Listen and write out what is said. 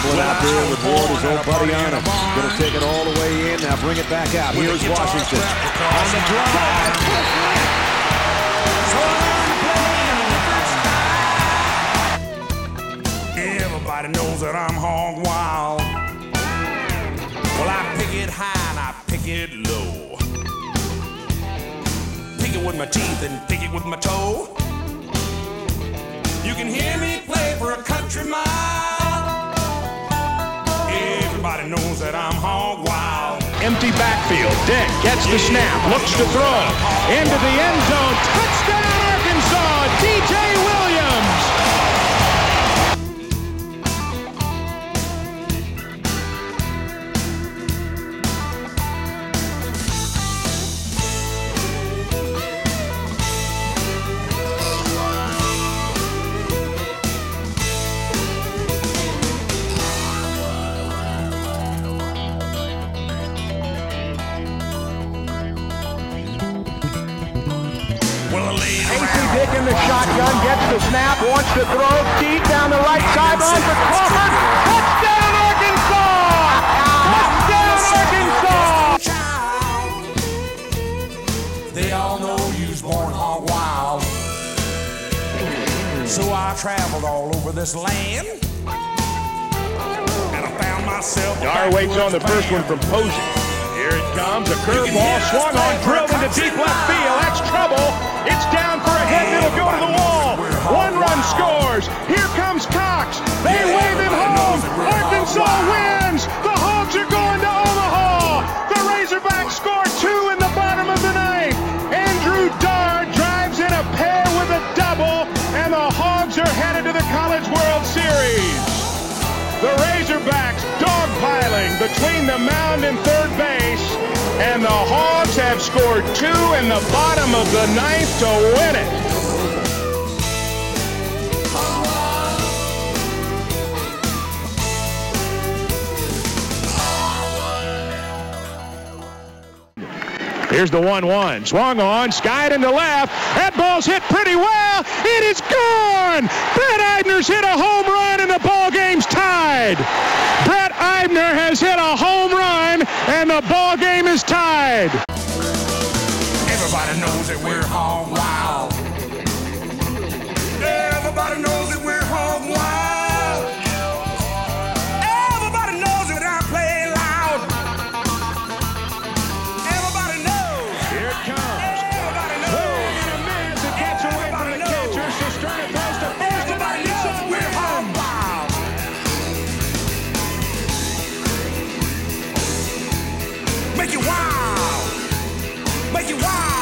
there with Ward, his old buddy on it. Going to take it all the way in. Now bring it back out. Here's Washington on the drive. Everybody knows that I'm hog wild. Well, I pick it high and I pick it low. Pick it with my teeth and pick it with my toe. You can hear me play for a country mile. Empty backfield. Dick gets the snap, looks to throw. Into the end zone. Touchdown, Arkansas. DJ Williams. In the shotgun, gets the snap, wants to throw deep down the right sideline for Crawford. Touchdown, Arkansas! Touchdown, Arkansas! They all know you was born hog wild. So I traveled all over this land. And I found myself. a Darr waits on the backwoods first one from Posey. Here it comes, a curveball swung on, drilled into deep left field. That's trouble. It's down for a hit. Here comes Cox. They wave him home. Arkansas wins. The Hogs are going to Omaha. The Razorbacks score two in the bottom of the ninth. Andrew Darr drives in a pair with a double, and the Hogs are headed to the College World Series. The Razorbacks dogpiling between the mound and third base, and the Hogs have scored two in the bottom of the ninth to win it. Here's the 1 1. Swung on, skied into left. That ball's hit pretty well. It is gone. Brett Eibner's hit a home run and the ball game's tied. Brett Eibner has hit a home run and the ball game is tied. Everybody knows that we're wild. Make it wild. Make it wild.